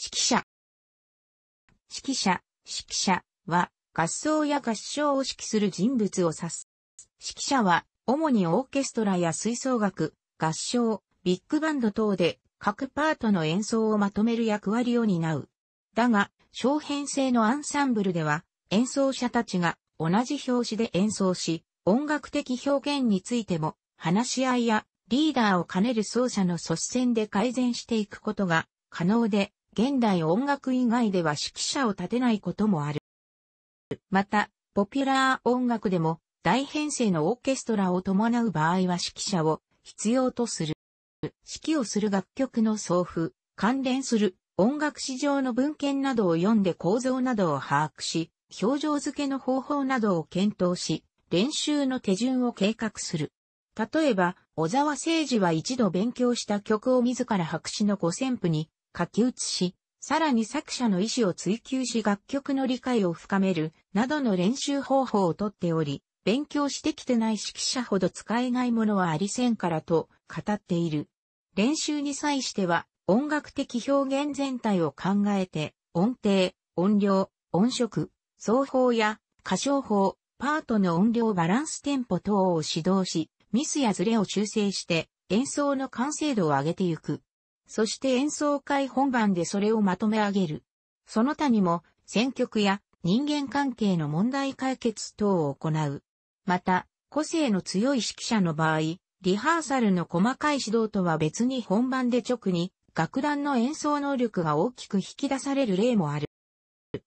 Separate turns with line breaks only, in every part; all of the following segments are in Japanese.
指揮者。指揮者、指揮者は合奏や合唱を指揮する人物を指す。指揮者は主にオーケストラや吹奏楽、合唱、ビッグバンド等で各パートの演奏をまとめる役割を担う。だが、小編成のアンサンブルでは演奏者たちが同じ表紙で演奏し、音楽的表現についても話し合いやリーダーを兼ねる奏者の率先で改善していくことが可能で、現代音楽以外では指揮者を立てないこともある。また、ポピュラー音楽でも大編成のオーケストラを伴う場合は指揮者を必要とする。指揮をする楽曲の送付、関連する音楽史上の文献などを読んで構造などを把握し、表情付けの方法などを検討し、練習の手順を計画する。例えば、小沢誠二は一度勉強した曲を自ら白紙の五線譜に書き写し、さらに作者の意思を追求し楽曲の理解を深める、などの練習方法をとっており、勉強してきてない指揮者ほど使えないものはありせんからと語っている。練習に際しては音楽的表現全体を考えて音程、音量、音色、奏法や歌唱法、パートの音量バランステンポ等を指導し、ミスやズレを修正して演奏の完成度を上げてゆく。そして演奏会本番でそれをまとめ上げる。その他にも選曲や人間関係の問題解決等を行う。また、個性の強い指揮者の場合、リハーサルの細かい指導とは別に本番で直に楽団の演奏能力が大きく引き出される例もある。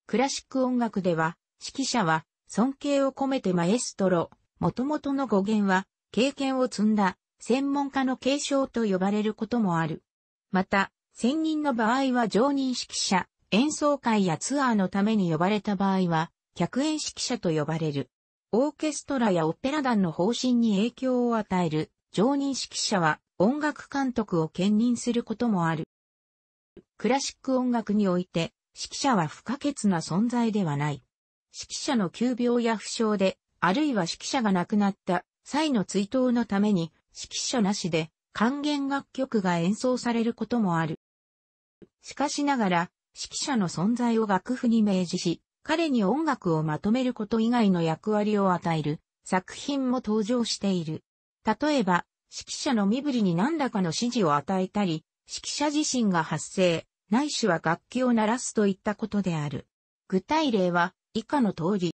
クラシック音楽では、指揮者は尊敬を込めてマエストロ、元々の語源は経験を積んだ専門家の継承と呼ばれることもある。また、専任の場合は常任指揮者、演奏会やツアーのために呼ばれた場合は、客演指揮者と呼ばれる。オーケストラやオペラ団の方針に影響を与える常任指揮者は音楽監督を兼任することもある。クラシック音楽において指揮者は不可欠な存在ではない。指揮者の急病や負傷で、あるいは指揮者が亡くなった際の追悼のために指揮者なしで還元楽曲が演奏されることもある。しかしながら指揮者の存在を楽譜に明示し、彼に音楽をまとめること以外の役割を与える作品も登場している。例えば、指揮者の身振りに何らかの指示を与えたり、指揮者自身が発声、ないしは楽器を鳴らすといったことである。具体例は以下の通り。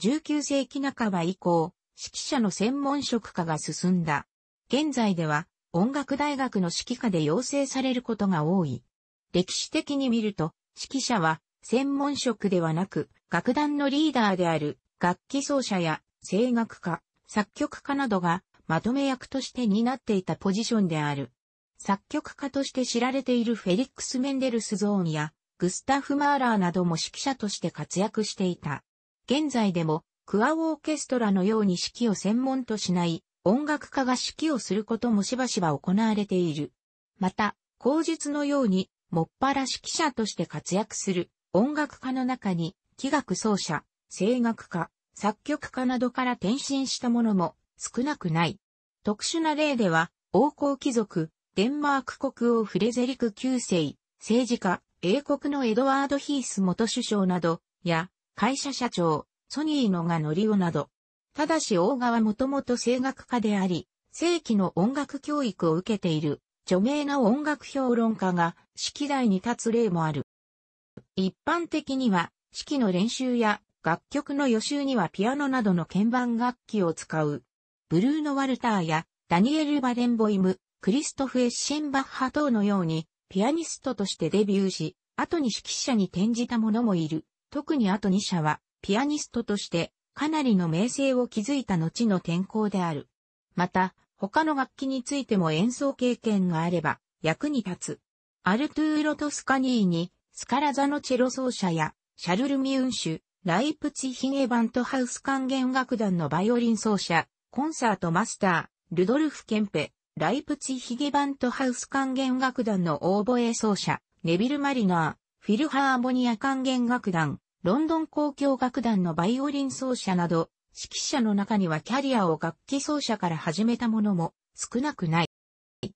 19世紀半ば以降、指揮者の専門職化が進んだ。現在では音楽大学の指揮科で養成されることが多い。歴史的に見ると、指揮者は専門職ではなく、楽団のリーダーである楽器奏者や声楽家、作曲家などがまとめ役として担っていたポジションである。作曲家として知られているフェリックス・メンデルスゾーンやグスタフ・マーラーなども指揮者として活躍していた。現在でもクアオーケストラのように指揮を専門としない音楽家が指揮をすることもしばしば行われている。また、口述のように、もっぱら指揮者として活躍する音楽家の中に、器楽奏者、声楽家、作曲家などから転身したものも少なくない。特殊な例では、王侯貴族、デンマーク国王フレゼリク9世、政治家、英国のエドワード・ヒース元首相など、や、会社社長、ソニーのがノリオなど。ただし王画はもともと声楽家であり、正規の音楽教育を受けている、著名な音楽評論家が指揮台に立つ例もある。一般的には、指揮の練習や楽曲の予習にはピアノなどの鍵盤楽器を使う。ブルーノ・ワルターやダニエル・バレンボイム、クリストフ・エッシェンバッハ等のように、ピアニストとしてデビューし、後に指揮者に転じた者もいる。特に後2社は、ピアニストとしてかなりの名声を築いた後の転校である。また、他の楽器についても演奏経験があれば役に立つ。アルトゥーロ・トスカニーニ、スカラザのチェロ奏者や、シャルル・ミュンシュ、ライプチヒゲバントハウス管弦楽団のバイオリン奏者、コンサートマスター、ルドルフ・ケンペ、ライプチヒゲバントハウス管弦楽団のオーボエ奏者、ネビル・マリナー、フィルハーモニア管弦楽団、ロンドン交響楽団のバイオリン奏者など、指揮者の中にはキャリアを楽器奏者から始めたものも少なくない。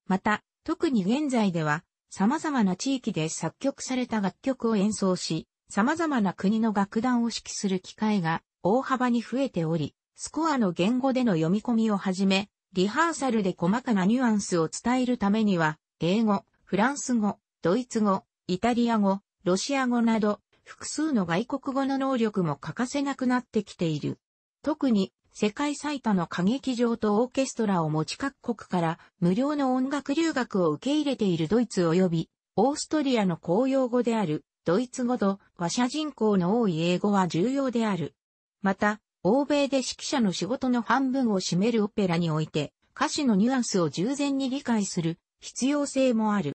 また、特に現在では、様々な地域で作曲された楽曲を演奏し、様々な国の楽団を指揮する機会が大幅に増えており、スコアの言語での読み込みをはじめ、リハーサルで細かなニュアンスを伝えるためには、英語、フランス語、ドイツ語、イタリア語、ロシア語など、複数の外国語の能力も欠かせなくなってきている。特に、世界最多の歌劇場とオーケストラを持ち各国から無料の音楽留学を受け入れているドイツ及び、オーストリアの公用語であるドイツ語と話者人口の多い英語は重要である。また、欧米で指揮者の仕事の半分を占めるオペラにおいて、歌詞のニュアンスを従前に理解する必要性もある。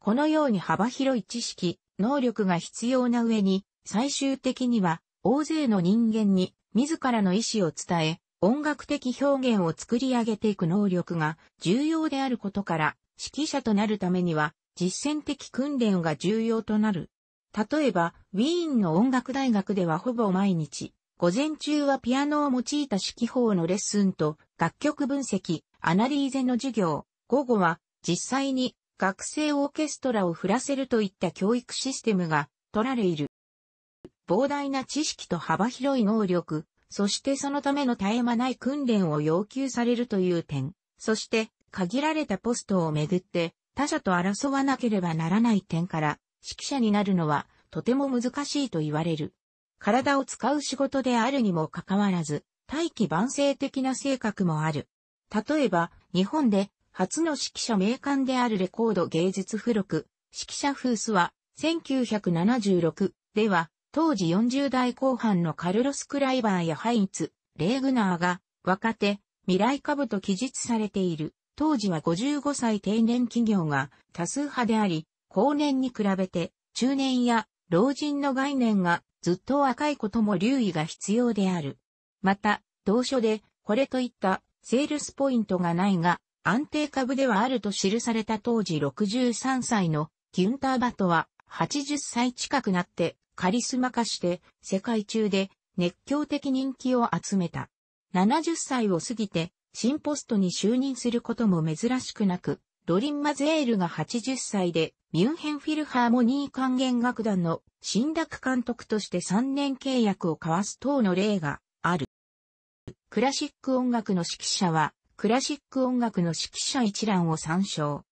このように幅広い知識、能力が必要な上に、最終的には大勢の人間に自らの意思を伝え、音楽的表現を作り上げていく能力が重要であることから、指揮者となるためには実践的訓練が重要となる。例えば、ウィーンの音楽大学ではほぼ毎日、午前中はピアノを用いた指揮法のレッスンと楽曲分析、アナリーゼの授業、午後は実際に学生オーケストラを振らせるといった教育システムが取られる。膨大な知識と幅広い能力、そしてそのための絶え間ない訓練を要求されるという点、そして限られたポストをめぐって他者と争わなければならない点から指揮者になるのはとても難しいと言われる。体を使う仕事であるにもかかわらず、大器晩成的な性格もある。例えば、日本で初の指揮者名鑑であるレコード芸術付録、指揮者風スは、1976では、当時40代後半のカルロス・クライバーやハインツ、レーグナーが、若手、未来株と記述されている。当時は55歳定年企業が多数派であり、後年に比べて中年や老人の概念がずっと若いことも留意が必要である。また、同書でこれといったセールスポイントがないが安定株ではあると記された当時63歳のキュンターバトは80歳近くなってカリスマ化して世界中で熱狂的人気を集めた。70歳を過ぎて新ポストに就任することも珍しくなく、ロリン・マズエールが80歳でミュンヘンフィルハーモニー管弦楽団の新楽監督として3年契約を交わす等の例がある。クラシック音楽の指揮者は、クラシック音楽の指揮者一覧を参照。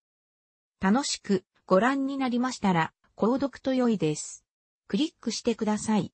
楽しくご覧になりましたら、購読と良いです。クリックしてください。